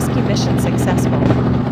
rescue mission successful.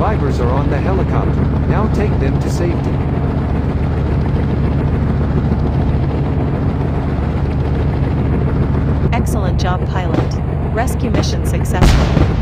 Survivors are on the helicopter. Now take them to safety. Excellent job, pilot. Rescue mission successful.